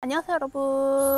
안녕하세요 여러분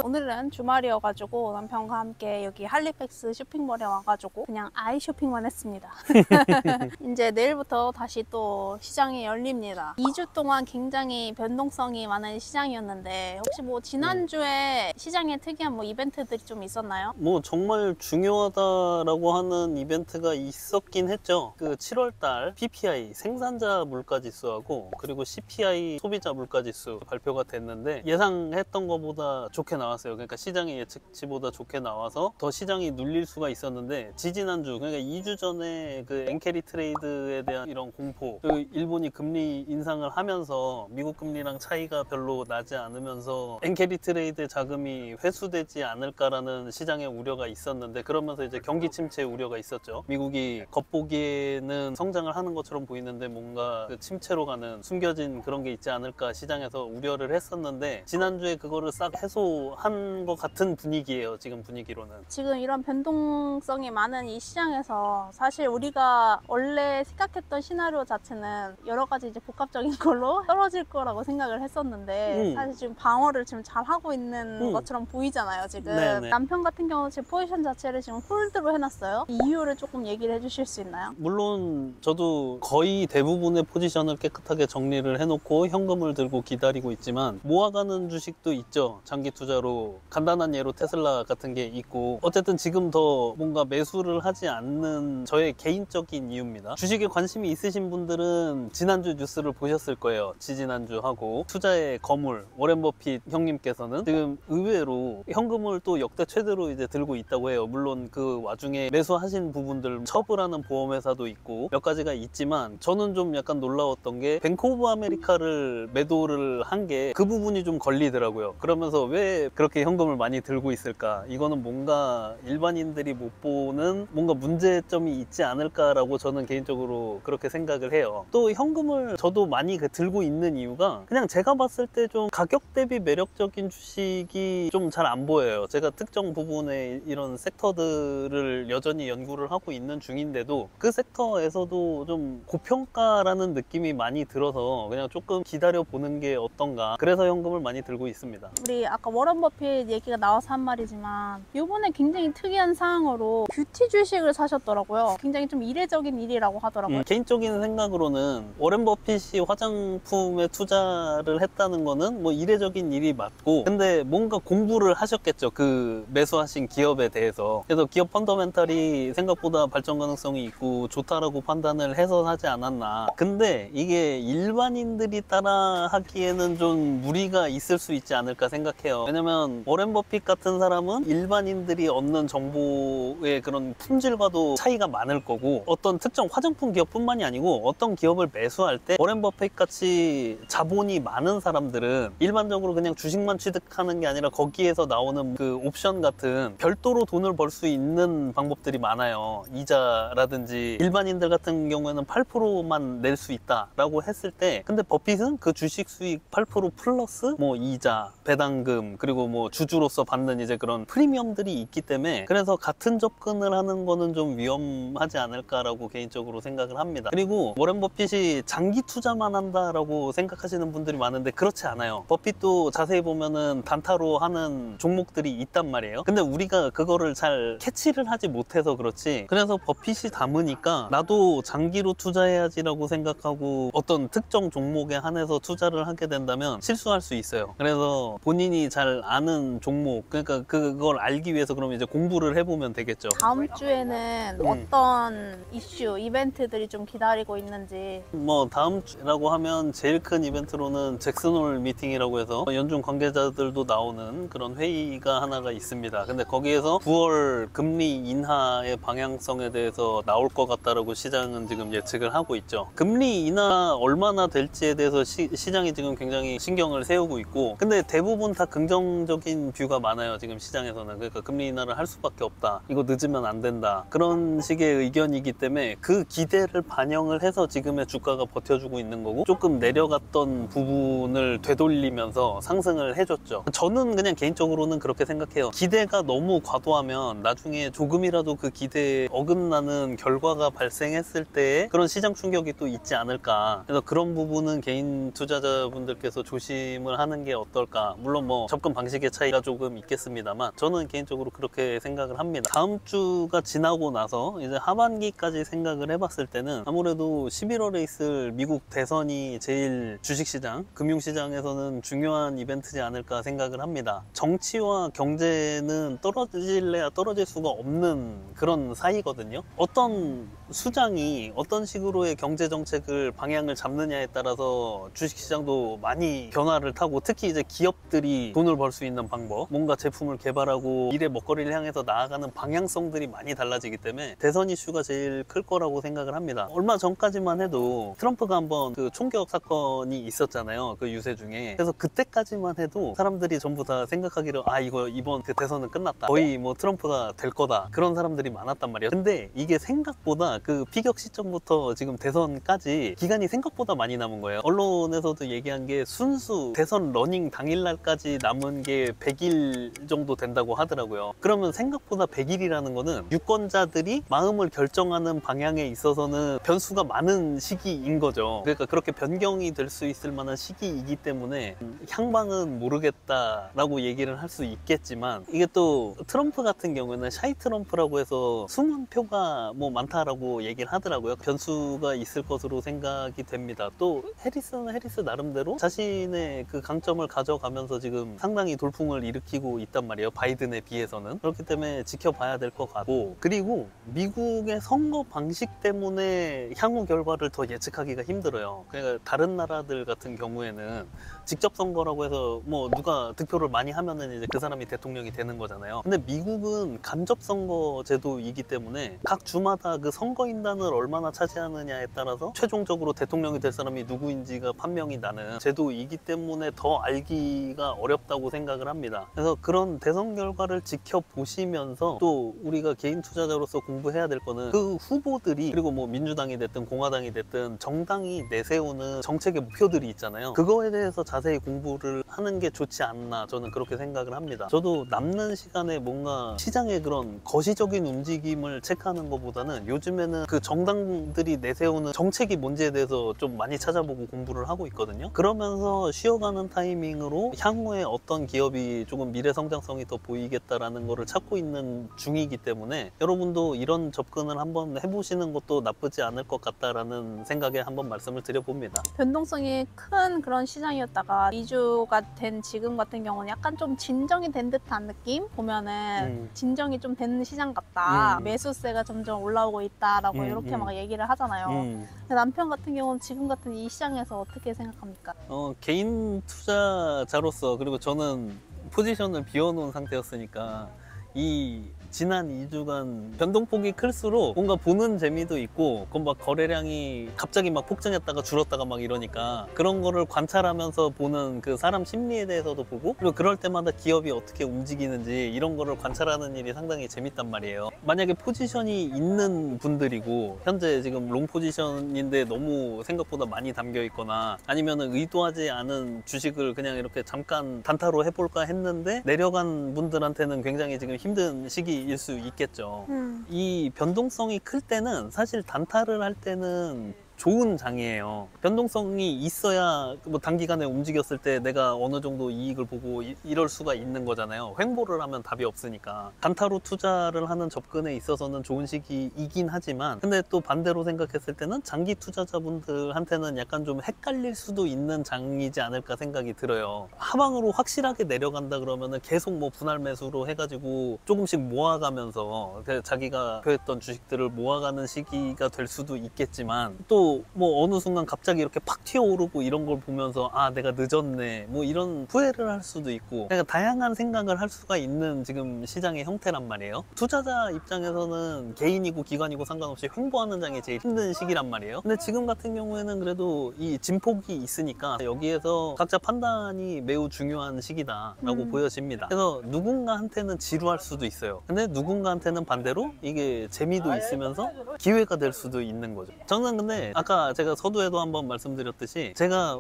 오늘은 주말이어가지고 남편과 함께 여기 할리팩스 쇼핑몰에 와가지고 그냥 아이 쇼핑만 했습니다 이제 내일부터 다시 또 시장이 열립니다 2주 동안 굉장히 변동성이 많은 시장이었는데 혹시 뭐 지난주에 시장에 특이한 뭐 이벤트들이 좀 있었나요? 뭐 정말 중요하다라고 하는 이벤트가 있었긴 했죠. 그 7월달 PPI 생산자 물가지수하고 그리고 CPI 소비자 물가지수 발표가 됐는데 예상했 던 것보다 좋게 나왔어요. 그러니까 시장의 예측치보다 좋게 나와서 더 시장이 눌릴 수가 있었는데 지지난주 그러니까 2주 전에 그 엔 carry trade에 대한 이런 공포 그리고 일본이 금리 인상을 하면서 미국 금리랑 차이가 별로 나지 않으면서 엔 carry trade 자금이 회수되지 않을까라는 시장의 우려가 있었는데 그러면서 이제 경기 침체 우려가 있었죠. 미국이 겉보기에는 성장을 하는 것처럼 보이는데 뭔가 그 침체로 가는 숨겨진 그런 게 있지 않을까 시장에서 우려를 했었는데 지난주에 그거를 싹 해소한 것 같은 분위기예요. 지금 분위기로는. 지금 이런 변동성이 많은 이 시장에서 사실 우리가 원래 생각했던 시나리오 자체는 여러 가지 이제 복합적인 걸로 떨어질 거라고 생각을 했었는데 음. 사실 지금 방어를 지금 잘 하고 있는 음. 것처럼 보이잖아요 지금 네네. 남편 같은 경우는 지금 포지션 자체를 지금 hold로 해놨어요 이유를 조금 얘기를 해주실 수 있나요? 물론 저도 거의 대부분의 포지션을 깨끗하게 정리를 해놓고 현금을 들고 기다리고 있지만 모아가는 주식도 있죠. 장기 투자로 간단한 예로 테슬라 같은 게 있고 어쨌든 지금 더 뭔가 매수를 하지 않는 저의 개인적인 이유입니다. 주식에 관심이 있으신 분들은 지난주 뉴스를 보셨을 거예요. 지지난주 하고 투자의 거물 워렌 버핏 형님께서는 지금 의외로 현금을 또 역대 최대로 이제 들고 있다고 해요. 물론 그 와중에 매수하신 부분들 처브라는 보험회사도 있고 몇 가지가 있지만 저는 좀 약간 놀라웠던 게 뱅크 오브 아메리카를 매도를 한 게 그 부분이 좀 걸리더라고요. 그러면서 왜 그렇게 현금을 많이 들고 있을까? 이거는 뭔가 일반인들이 못 보는 뭔가 문제점이 있지 않을까라고 저는 개인적으로 그렇게 생각을 해요. 또 현금을 저도 많이 그 들고 있는 이유가 그냥 제가 봤을 때 좀 가격 대비 매력적인 주식이 좀 잘 안 보여요. 제가 특정 부분의 이런 섹터들을 여전히 연구를 하고 있는 중인데도 그 섹터에서도 좀 고평가라는 느낌이 많이 들어서 그냥 조금 기다려 보는 게 어떤가. 그래서 현금을 많이 들고 있습니다. 우리 아까 워런 버핏 얘기가 나와서 한 말이지만 이번에 굉장히 특이한 상황으로 뷰티 주식을 사셨더라고요. 굉장히 좀 이례적인 일이라고 하더라고요. 음, 개인적인 생각으로는 워렌 버핏이 화장품에 투자를 했다는 거는 뭐 이례적인 일이 맞고 근데 뭔가 공부를 하셨겠죠. 그 매수하신 기업에 대해서. 그래서 기업 펀더멘탈이 생각보다 발전 가능성이 있고 좋다라고 판단을 해서 하지 않았나. 근데 이게 일반인들이 따라 하기에는 좀 무리가 있을 수 있지 않 을까 생각해요 왜냐면 워렌 버핏 같은 사람은 일반인들이 얻는 정보의 그런 품질과도 차이가 많을 거고 어떤 특정 화장품 기업뿐만이 아니고 어떤 기업을 매수할 때 워렌 버핏 같이 자본이 많은 사람들은 일반적으로 그냥 주식만 취득하는 게 아니라 거기에서 나오는 그 옵션 같은 별도로 돈을 벌 수 있는 방법들이 많아요. 이자라든지 일반인들 같은 경우에는 8%만 낼 수 있다라고 했을 때 근데 버핏은 그 주식 수익 8% 플러스 뭐 이자, 배당금 그리고 뭐 주주로서 받는 이제 그런 프리미엄들이 있기 때문에 그래서 같은 접근을 하는 거는 좀 위험하지 않을까라고 개인적으로 생각을 합니다. 그리고 워렌 버핏이 장기 투자만 한다라고 생각하시는 분들이 많은데 그렇지 않아요. 버핏도 자세히 보면은 단타로 하는 종목들이 있단 말이에요. 근데 우리가 그거를 잘 캐치를 하지 못해서 그렇지. 그래서 버핏이 담으니까 나도 장기로 투자해야지라고 생각하고 어떤 특정 종목에 한해서 투자를 하게 된다면 실수할 수 있어요. 그래서 본인이 잘 아는 종목, 그러니까 그걸 알기 위해서 그럼 이제 공부를 해보면 되겠죠. 다음 주에는 음. 어떤 이슈, 이벤트들이 좀 기다리고 있는지 뭐 다음 주라고 하면 제일 큰 이벤트로는 잭슨홀 미팅이라고 해서 연중 관계자들도 나오는 그런 회의가 하나가 있습니다. 근데 거기에서 9월 금리 인하의 방향성에 대해서 나올 것 같다라고 시장은 지금 예측을 하고 있죠. 금리 인하 얼마나 될지에 대해서 시, 시장이 지금 굉장히 신경을 세우고 있고 근데 대부분 다 긍정적인 뷰가 많아요. 지금 시장에서는 그러니까 금리 인하를 할 수밖에 없다. 이거 늦으면 안 된다. 그런 식의 의견이기 때문에 그 기대를 반영을 해서 지금의 주가가 버텨주고 있는 거고 조금 내려갔던 부분을 되돌리면서 상승을 해줬죠. 저는 그냥 개인적으로는 그렇게 생각해요. 기대가 너무 과도하면 나중에 조금이라도 그 기대에 어긋나는 결과가 발생했을 때 그런 시장 충격이 또 있지 않을까. 그래서 그런 부분은 개인 투자자분들께서 조심을 하는 게 어떨까. 어떨까? 물론 뭐 접근 방식의 차이가 조금 있겠습니다만 저는 개인적으로 그렇게 생각을 합니다. 다음 주가 지나고 나서 이제 하반기까지 생각을 해봤을 때는 아무래도 11월에 있을 미국 대선이 제일 주식시장, 금융시장에서는 중요한 이벤트지 않을까 생각을 합니다. 정치와 경제는 떨어질래야 떨어질 수가 없는 그런 사이거든요. 어떤 수장이 어떤 식으로의 경제 정책을 방향을 잡느냐에 따라서 주식시장도 많이 변화를 타고 특히 이제 기 업들이 돈을 벌 수 있는 방법, 뭔가 제품을 개발하고 미래 먹거리를 향해서 나아가는 방향성들이 많이 달라지기 때문에 대선 이슈가 제일 클 거라고 생각을 합니다. 얼마 전까지만 해도 트럼프가 한번 그 총격 사건이 있었잖아요. 그 유세 중에. 그래서 그때까지만 해도 사람들이 전부 다 생각하기를 아 이거 이번 그 대선은 끝났다. 거의 뭐 트럼프가 될 거다. 그런 사람들이 많았단 말이에요. 근데 이게 생각보다 그 피격 시점부터 지금 대선까지 기간이 생각보다 많이 남은 거예요. 언론에서도 얘기한 게 순수 대선 러닝 당일 날까지 남은 게 100일 정도 된다고 하더라고요. 그러면 생각보다 100일이라는 거는 유권자들이 마음을 결정하는 방향에 있어서는 변수가 많은 시기인 거죠. 그러니까 그렇게 변경이 될 수 있을 만한 시기이기 때문에 향방은 모르겠다라고 얘기를 할 수 있겠지만 이게 또 트럼프 같은 경우에는 shy 트럼프라고 해서 숨은 표가 뭐 많다라고 얘기를 하더라고요. 변수가 있을 것으로 생각이 됩니다. 또 해리스는 해리스 나름대로 자신의 그 강점을 가져 가면서 지금 상당히 돌풍을 일으키고 있단 말이에요. 바이든에 비해서는. 그렇기 때문에 지켜봐야 될 것 같고 그리고 미국의 선거 방식 때문에 향후 결과를 더 예측하기가 힘들어요. 그러니까 다른 나라들 같은 경우에는 직접 선거라고 해서 뭐 누가 득표를 많이 하면은 이제 그 사람이 대통령이 되는 거잖아요. 근데 미국은 간접 선거 제도이기 때문에 각 주마다 그 선거인단을 얼마나 차지하느냐에 따라서 최종적으로 대통령이 될 사람이 누구인지가 판명이 나는 제도이기 때문에 더 알기 가 어렵다고 생각을 합니다. 그래서 그런 대선 결과를 지켜보시면서 또 우리가 개인 투자자로서 공부해야 될 거는 그 후보들이 그리고 뭐 민주당이 됐든 공화당이 됐든 정당이 내세우는 정책의 목표들이 있잖아요. 그거에 대해서 자세히 공부를 하는 게 좋지 않나 저는 그렇게 생각을 합니다. 저도 남는 시간에 뭔가 시장의 그런 거시적인 움직임을 체크하는 것보다는 요즘에는 그 정당들이 내세우는 정책이 뭔지에 대해서 좀 많이 찾아보고 공부를 하고 있거든요. 그러면서 쉬어가는 타이밍으로 향후에 어떤 기업이 조금 미래 성장성이 더 보이겠다라는 거를 찾고 있는 중이기 때문에 여러분도 이런 접근을 한번 해보시는 것도 나쁘지 않을 것 같다라는 생각에 한번 말씀을 드려봅니다. 변동성이 큰 그런 시장이었다가 2주가 된 지금 같은 경우는 약간 좀 진정이 된 듯한 느낌? 보면은 음. 진정이 좀 되는 시장 같다. 음. 매수세가 점점 올라오고 있다라고 음, 이렇게 음. 막 얘기를 하잖아요. 음. 남편 같은 경우는 지금 같은 이 시장에서 어떻게 생각합니까? 어, 개인 투자 자로서 그리고 저는 포지션을 비워놓은 상태였으니까 이 지난 2주간 변동폭이 클수록 뭔가 보는 재미도 있고 그건 막 거래량이 갑자기 막 폭증했다가 줄었다가 막 이러니까 그런 거를 관찰하면서 보는 그 사람 심리에 대해서도 보고 그리고 그럴 때마다 기업이 어떻게 움직이는지 이런 거를 관찰하는 일이 상당히 재밌단 말이에요. 만약에 포지션이 있는 분들이고 현재 지금 long 포지션인데 너무 생각보다 많이 담겨 있거나 아니면은 의도하지 않은 주식을 그냥 이렇게 잠깐 단타로 해볼까 했는데 내려간 분들한테는 굉장히 지금 힘든 시기 일 수 있겠죠. 음. 이 변동성이 클 때는 사실 단타를 할 때는 좋은 장이에요. 변동성이 있어야 뭐 단기간에 움직였을 때 내가 어느 정도 이익을 보고 이, 이럴 수가 있는 거잖아요. 횡보를 하면 답이 없으니까. 단타로 투자를 하는 접근에 있어서는 좋은 시기이긴 하지만 근데 또 반대로 생각했을 때는 장기 투자자분들한테는 약간 좀 헷갈릴 수도 있는 장이지 않을까 생각이 들어요. 하방으로 확실하게 내려간다 그러면은 계속 뭐 분할 매수로 해가지고 조금씩 모아가면서 그 자기가 표했던 주식들을 모아가는 시기가 될 수도 있겠지만 또뭐 어느 순간 갑자기 이렇게 팍 튀어오르고 이런 걸 보면서 아 내가 늦었네 뭐 이런 후회를 할 수도 있고 그러니까 다양한 생각을 할 수가 있는 지금 시장의 형태란 말이에요. 투자자 입장에서는 개인이고 기관이고 상관없이 횡보하는 장이 제일 힘든 시기란 말이에요. 근데 지금 같은 경우에는 그래도 이 진폭이 있으니까 여기에서 각자 판단이 매우 중요한 시기다 라고 음. 보여집니다. 그래서 누군가한테는 지루할 수도 있어요. 근데 누군가한테는 반대로 이게 재미도 있으면서 기회가 될 수도 있는 거죠. 저는 근데 아까 제가 서두에도 한번 말씀드렸듯이 제가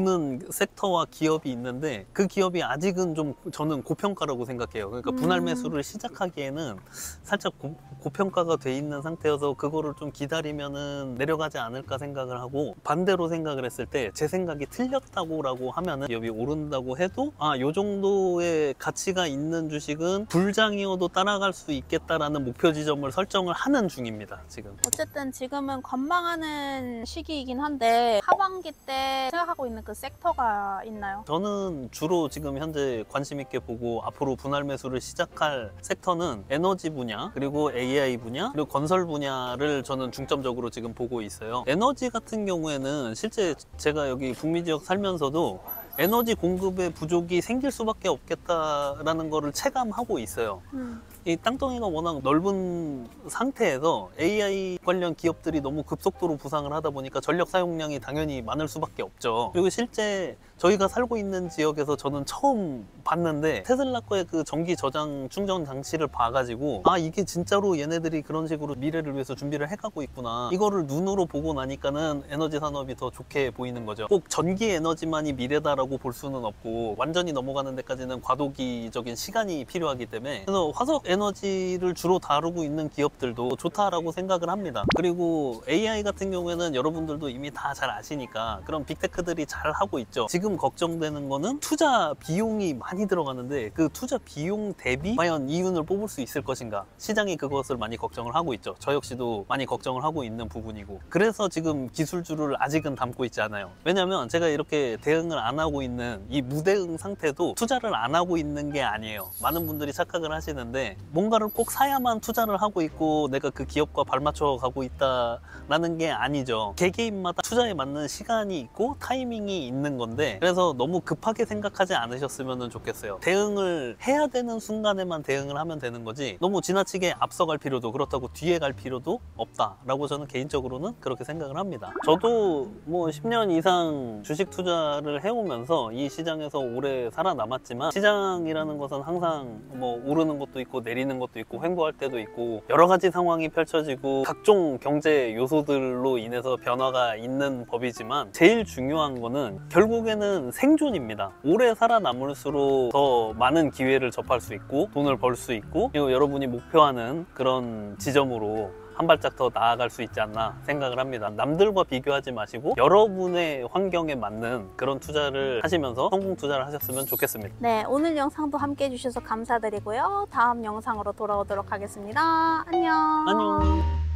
보는 섹터와 기업이 있는데 그 기업이 아직은 좀 저는 고평가라고 생각해요. 그러니까 분할 음. 매수를 시작하기에는 살짝 고, 고평가가 돼 있는 상태여서 그거를 좀 기다리면은 내려가지 않을까 생각을 하고 반대로 생각을 했을 때 제 생각이 틀렸다고라고 하면은 기업이 오른다고 해도 아, 요 정도의 가치가 있는 주식은 불장이어도 따라갈 수 있겠다라는 목표 지점을 설정을 하는 중입니다. 지금. 어쨌든 지금은 관망하는 시기이긴 한데 하반기 때 생각하고 있는 그 섹터가 있나요? 저는 주로 지금 현재 관심 있게 보고 앞으로 분할 매수를 시작할 섹터는 에너지 분야 그리고 AI 분야 그리고 건설 분야를 저는 중점적으로 지금 보고 있어요. 에너지 같은 경우에는 실제 제가 여기 북미 지역 살면서도 에너지 공급의 부족이 생길 수밖에 없겠다라는 거를 체감하고 있어요. 음. 이 땅덩이가 워낙 넓은 상태에서 AI 관련 기업들이 너무 급속도로 부상을 하다 보니까 전력 사용량이 당연히 많을 수밖에 없죠. 그리고 실제 저희가 살고 있는 지역에서 저는 처음 봤는데 테슬라 거의 그 전기 저장 충전 장치를 봐가지고 아 이게 진짜로 얘네들이 그런 식으로 미래를 위해서 준비를 해가고 있구나. 이거를 눈으로 보고 나니까는 에너지 산업이 더 좋게 보이는 거죠. 꼭 전기 에너지만이 미래다라고 볼 수는 없고 완전히 넘어가는 데까지는 과도기적인 시간이 필요하기 때문에 그래서 화석 에너지를 주로 다루고 있는 기업들도 좋다라고 생각을 합니다. 그리고 AI 같은 경우에는 여러분들도 이미 다 잘 아시니까 그런 빅테크들이 잘 하고 있죠. 지금 걱정되는 거는 투자 비용이 많이 들어가는데 그 투자 비용 대비 과연 이윤을 뽑을 수 있을 것인가? 시장이 그것을 많이 걱정을 하고 있죠. 저 역시도 많이 걱정을 하고 있는 부분이고. 그래서 지금 기술주를 아직은 담고 있지 않아요. 왜냐면 제가 이렇게 대응을 안 하고 있는 이 무대응 상태도 투자를 안 하고 있는 게 아니에요. 많은 분들이 착각을 하시는데 뭔가를 꼭 사야만 투자를 하고 있고 내가 그 기업과 발맞춰 가고 있다라는 게 아니죠. 개개인마다 투자에 맞는 시간이 있고 타이밍이 있는 건데 그래서 너무 급하게 생각하지 않으셨으면 좋겠어요. 대응을 해야 되는 순간에만 대응을 하면 되는 거지 너무 지나치게 앞서갈 필요도 그렇다고 뒤에 갈 필요도 없다라고 저는 개인적으로는 그렇게 생각을 합니다. 저도 뭐 10년 이상 주식 투자를 해오면서 이 시장에서 오래 살아남았지만 시장이라는 것은 항상 뭐 오르는 것도 있고 내리는 것도 있고 횡보할 때도 있고 여러 가지 상황이 펼쳐지고 각종 경제 요소들로 인해서 변화가 있는 법이지만 제일 중요한 거는 결국에 는 생존입니다. 오래 살아남을수록 더 많은 기회를 접할 수 있고 돈을 벌 수 있고 그리고 여러분이 목표하는 그런 지점으로 한 발짝 더 나아갈 수 있지 않나 생각을 합니다. 남들과 비교하지 마시고 여러분의 환경에 맞는 그런 투자를 하시면서 성공 투자를 하셨으면 좋겠습니다. 네, 오늘 영상도 함께 해주셔서 감사드리고요. 다음 영상으로 돌아오도록 하겠습니다. 안녕. 안녕.